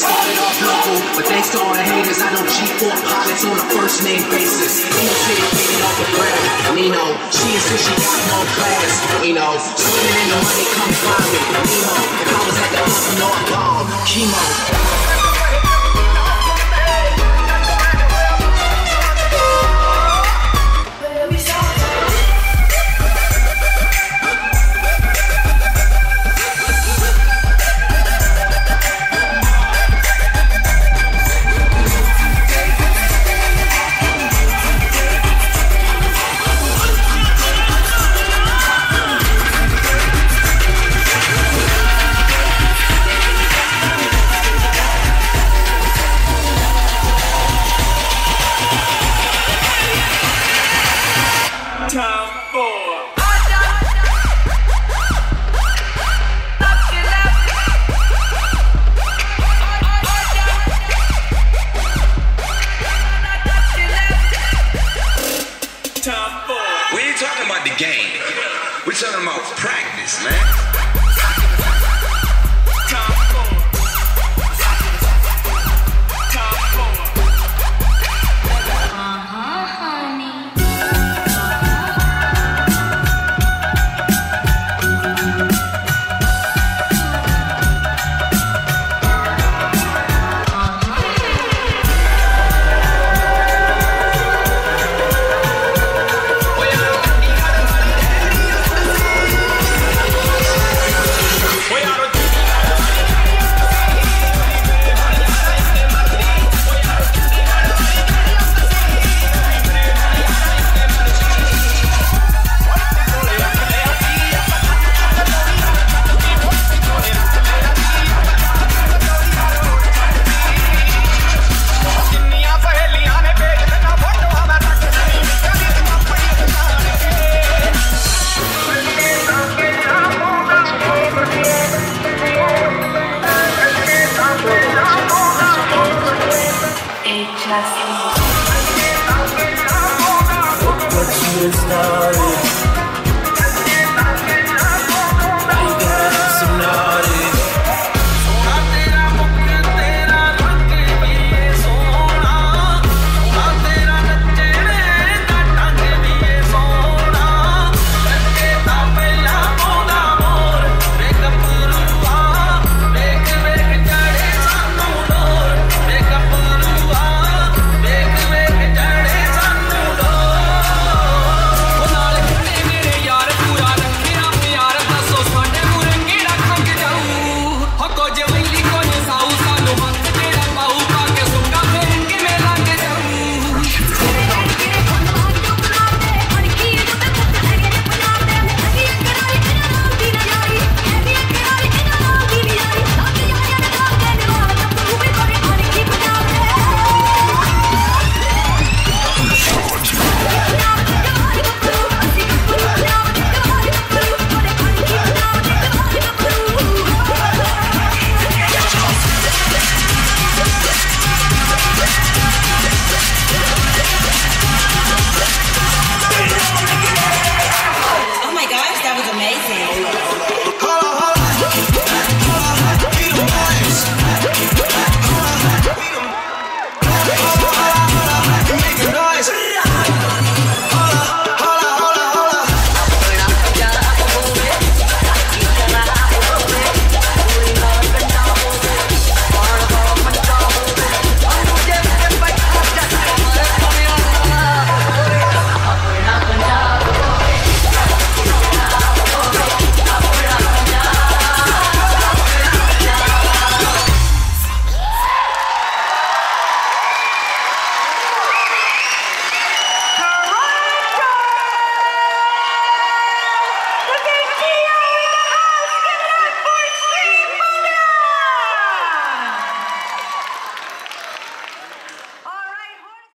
Started off local, but thanks to all the haters, I know G4 pilots on a first name basis. Nino off the she insists she got no class. You know, swimming in the money, come find me. Nemo, if I was at the you know I'm gone. Chemo. man.